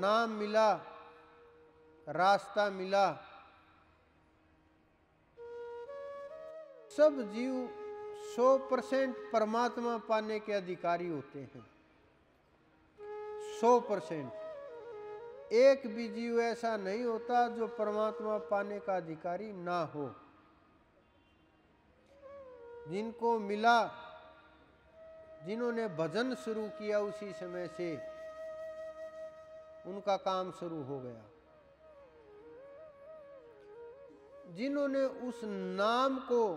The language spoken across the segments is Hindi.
नाम मिला, रास्ता मिला। सब जीव सौ परसेंट परमात्मा पाने के अधिकारी होते हैं। सौ परसेंट। एक भी जीव ऐसा नहीं होता जो परमात्मा पाने का अधिकारी ना हो। जिनको मिला, जिन्होंने भजन शुरू किया उसी समय से उनका काम शुरू हो गया। जिन्होंने उस नाम को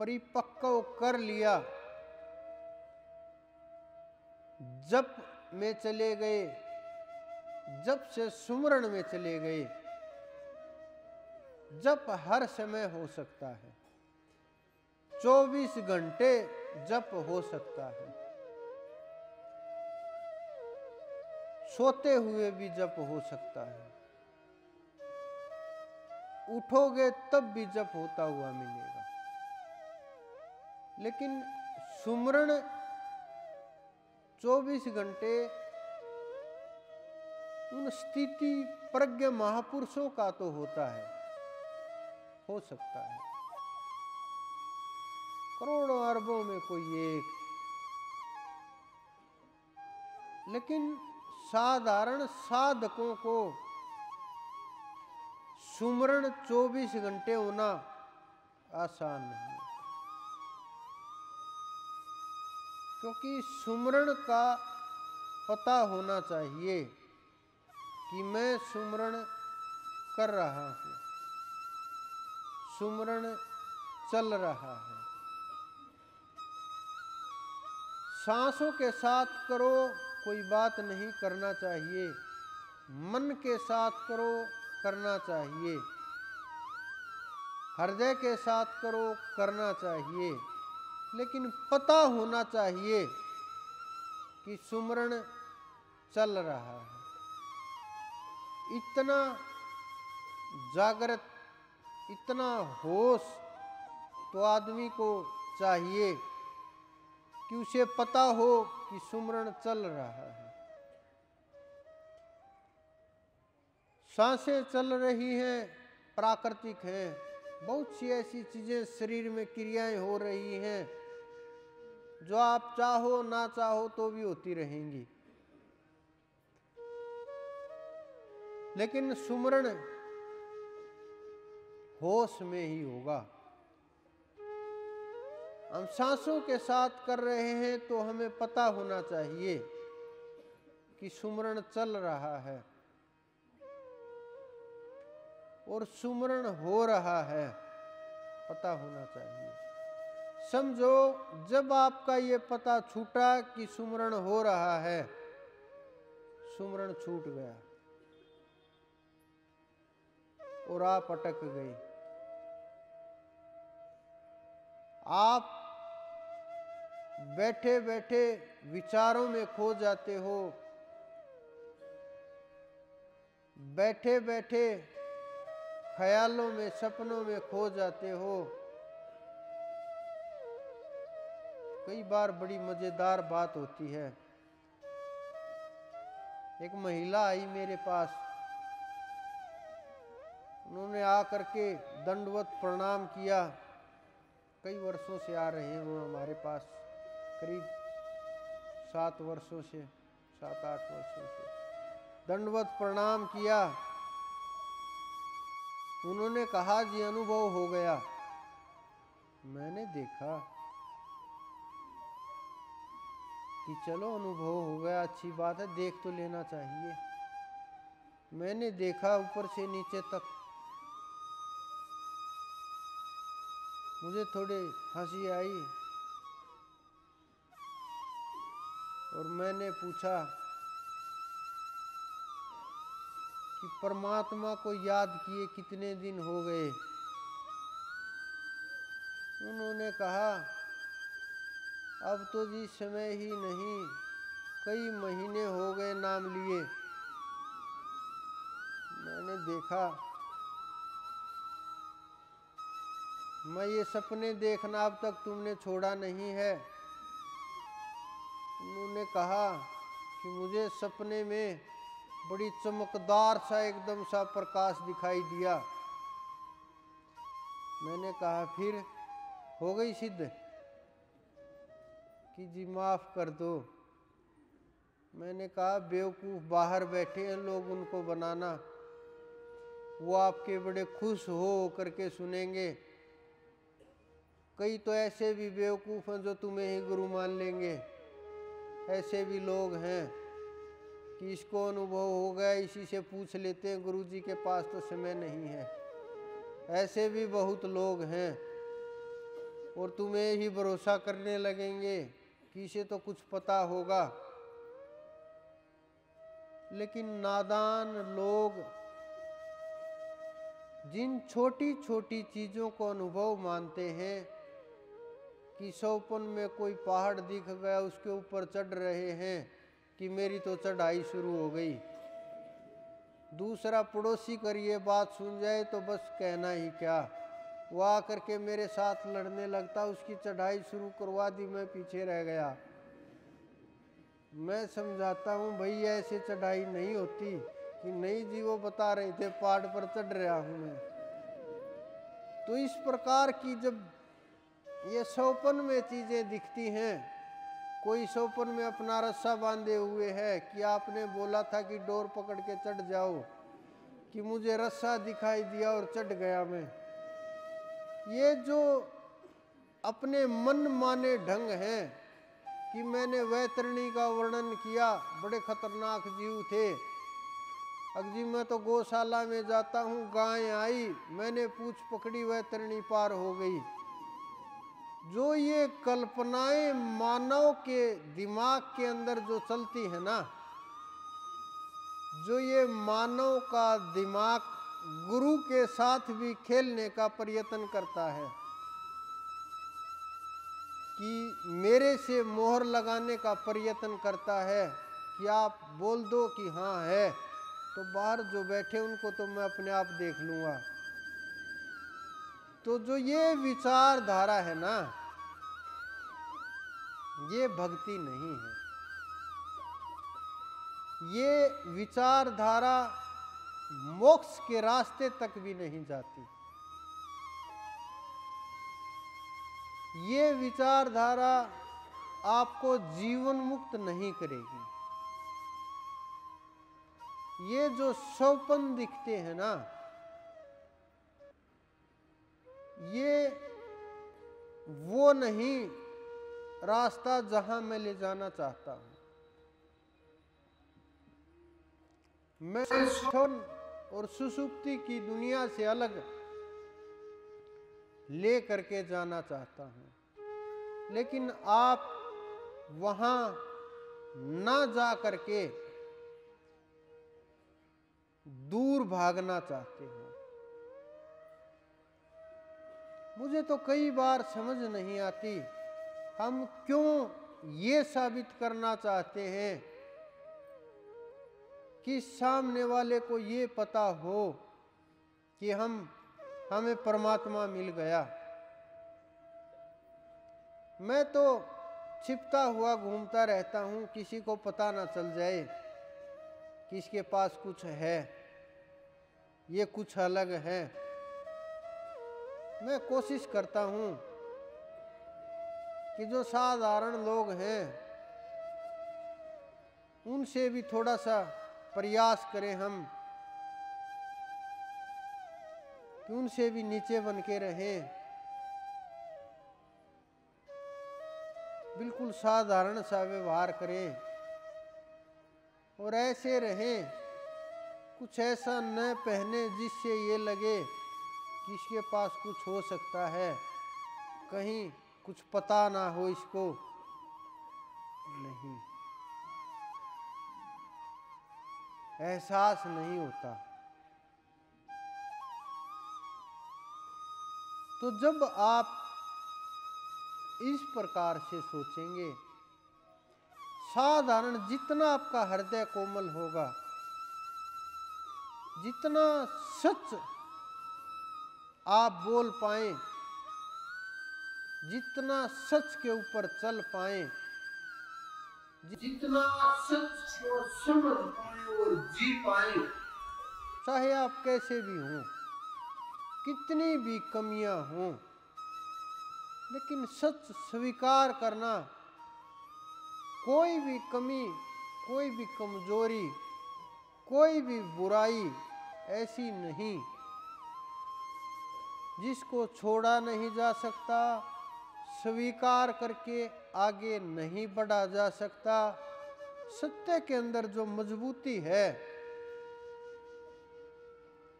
परिपक्व कर लिया जप में चले गए जप से सुमरण में चले गए जप हर समय हो सकता है 24 घंटे जप हो सकता है। सोते हुए भी जप हो सकता है। उठोगे तब भी जप होता हुआ मिलेगा। लेकिन सुमरण 24 घंटे उन स्थिति प्रज्ञ महापुरुषों का तो होता है, हो सकता है। करोड़ों अरबों में कोई एक। लेकिन साधारण साधकों को सुमरण 24 घंटे होना आसान नहीं क्योंकि सुमरण का पता होना चाहिए कि मैं सुमरण कर रहा हूँ। सुमरण चल रहा है। सांसों के साथ करो कोई बात नहीं करना चाहिए। मन के साथ करो, करना चाहिए। हृदय के साथ करो, करना चाहिए। लेकिन पता होना चाहिए कि सुमरण चल रहा है। इतना जागृत, इतना होश तो आदमी को चाहिए। कि उसे पता हो कि सुमरण चल रहा है। साँसें चल रही हैं, प्राकृतिक हैं। बहुत सी ऐसी चीज़ें शरीर में क्रियाएँ हो रही हैं। जो आप चाहो, ना चाहो तो भी होती रहेंगी। लेकिन सुमरण होश में ही होगा। हम सांसों के साथ कर रहे हैं तो हमें पता होना चाहिए कि सुमरण चल रहा है और सुमरण हो रहा है, पता होना चाहिए। समझो, जब आपका ये पता छूटा कि सुमरण हो रहा है, सुमरण छूट गया और आप अटक गए आप बैठे बैठे विचारों में खो जाते हो। बैठे बैठे ख्यालों में, सपनों में खो जाते हो। कई बार बड़ी मज़ेदार बात होती है। एक महिला आई मेरे पास। उन्होंने आकर के दंडवत प्रणाम किया। कई वर्षों से आ रहे हैं वो हमारे पास। करीब सात वर्षों से, सात आठ वर्षों से। दंडवत प्रणाम किया। उन्होंने कहा, जी, अनुभव हो गया। मैंने देखा कि चलो, अनुभव हो गया, अच्छी बात है, देख तो लेना चाहिए। मैंने देखा ऊपर से नीचे तक। मुझे थोड़ी हँसी आई। और मैंने पूछा कि परमात्मा को याद किए कितने दिन हो गए? उन्होंने कहा, अब तो जी समय ही नहीं, कई महीने हो गए नाम लिए। मैंने देखा, मैं ये सपने देखना अब तक तुमने छोड़ा नहीं है। उन्होंने कहा कि मुझे सपने में बड़ी चमकदार सा एकदम सा प्रकाश दिखाई दिया। मैंने कहा, फिर हो गई सिद्ध? कि जी, माफ़ कर दो। मैंने कहा, बेवकूफ़ बाहर बैठे हैं लोग, उनको बनाना। वो आपके बड़े खुश हो करके सुनेंगे। कई तो ऐसे भी बेवकूफ़ हैं जो तुम्हें ही गुरु मान लेंगे। ऐसे भी लोग हैं कि इसको अनुभव हो गया, इसी से पूछ लेते हैं गुरु जी के पास तो समय नहीं है। ऐसे भी बहुत लोग हैं और तुम्हें ही भरोसा करने लगेंगे कि इसे तो कुछ पता होगा। लेकिन नादान लोग जिन छोटी छोटी चीज़ों को अनुभव मानते हैं कि सौपन में कोई पहाड़ दिख गया, उसके ऊपर चढ़ रहे हैं कि मेरी तो चढ़ाई शुरू हो गई। दूसरा पड़ोसी कर ये बात सुन जाए तो बस कहना ही क्या। वो आकर के मेरे साथ लड़ने लगता, उसकी चढ़ाई शुरू करवा दी, मैं पीछे रह गया। मैं समझाता हूँ, भाई, ऐसे चढ़ाई नहीं होती कि नहीं जी, वो बता रहे थे, पहाड़ पर चढ़ रहा हूँ मैं। तो इस प्रकार की जब ये सोपन में चीज़ें दिखती हैं। कोई सोपन में अपना रस्सा बांधे हुए है कि आपने बोला था कि डोर पकड़ के चढ़ जाओ, कि मुझे रस्सा दिखाई दिया और चढ़ गया मैं। ये जो अपने मन माने ढंग हैं कि मैंने वैतरणी का वर्णन किया, बड़े खतरनाक जीव थे। अगजी मैं तो गौशाला में जाता हूँ, गाय आई, मैंने पूछ पकड़ी वैतरणी पार हो गई। जो ये कल्पनाएँ मानव के दिमाग के अंदर जो चलती है ना, जो ये मानव का दिमाग गुरु के साथ भी खेलने का प्रयत्न करता है, कि मेरे से मोहर लगाने का प्रयत्न करता है, कि आप बोल दो कि हाँ है तो बाहर जो बैठे उनको तो मैं अपने आप देख लूँगा। तो जो ये विचारधारा है ना, ये भक्ति नहीं है। ये विचारधारा मोक्ष के रास्ते तक भी नहीं जाती। ये विचारधारा आपको जीवन मुक्त नहीं करेगी। ये जो सौपन दिखते हैं ना ये वो नहीं रास्ता जहाँ मैं ले जाना चाहता हूँ। मैं स्थन और सुसुप्ति की दुनिया से अलग ले करके जाना चाहता हूँ। लेकिन आप वहाँ ना जा करके दूर भागना चाहते हो। मुझे तो कई बार समझ नहीं आती, हम क्यों ये साबित करना चाहते हैं कि सामने वाले को ये पता हो कि हम, हमें परमात्मा मिल गया। मैं तो छिपता हुआ घूमता रहता हूँ, किसी को पता ना चल जाए कि इसके पास कुछ है, ये कुछ अलग है। मैं कोशिश करता हूँ कि जो साधारण लोग हैं, उनसे भी थोड़ा सा प्रयास करें हम, कि उनसे भी नीचे बन के रहें। बिल्कुल साधारण सा व्यवहार करें और ऐसे रहें, कुछ ऐसा न पहने जिससे ये लगे कि इसके पास कुछ हो सकता है? कहीं कुछ पता ना हो इसको। नहीं। एहसास नहीं होता। तो जब आप इस प्रकार से सोचेंगे, साधारण जितना आपका हृदय कोमल होगा, जितना सच आप बोल पाए, जितना सच के ऊपर चल पाए, जितना सच को समझ पाए और जी पाए, चाहे आप कैसे भी हों, कितनी भी कमियाँ हों, लेकिन सच स्वीकार करना, कोई भी कमी, कोई भी कमज़ोरी, कोई भी बुराई, ऐसी नहीं। जिसको छोड़ा नहीं जा सकता, स्वीकार करके आगे नहीं बढ़ा जा सकता। सत्य के अंदर जो मजबूती है,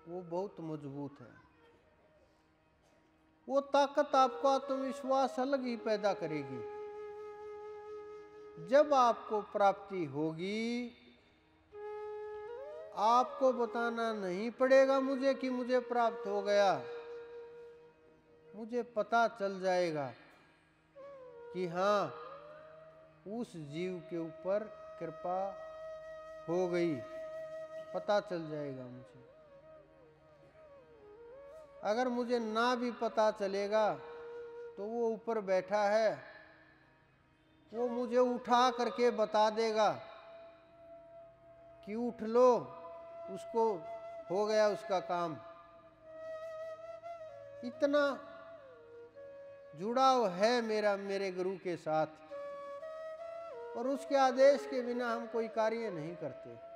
वो बहुत मज़बूत है। वो ताकत आपको आत्मविश्वास अलग ही पैदा करेगी। जब आपको प्राप्ति होगी, आपको बताना नहीं पड़ेगा मुझे कि मुझे प्राप्त हो गया। मुझे पता चल जाएगा कि हाँ उस जीव के ऊपर कृपा हो गई। पता चल जाएगा मुझे। अगर मुझे ना भी पता चलेगा तो वो ऊपर बैठा है। वो मुझे उठा करके बता देगा कि उठ लो, उसको हो गया उसका काम। इतना जुड़ाव है मेरा, मेरे गुरु के साथ। और उसके आदेश के बिना हम कोई कार्य नहीं करते।